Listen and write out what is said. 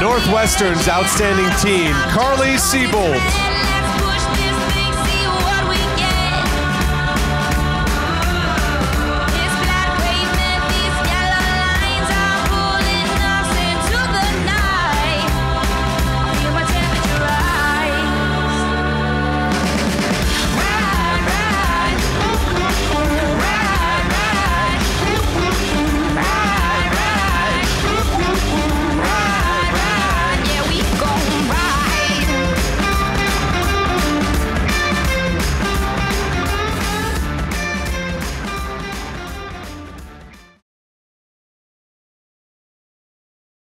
Northwestern's outstanding team, Carly Siebold.